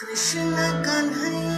Krishna Kanhaiya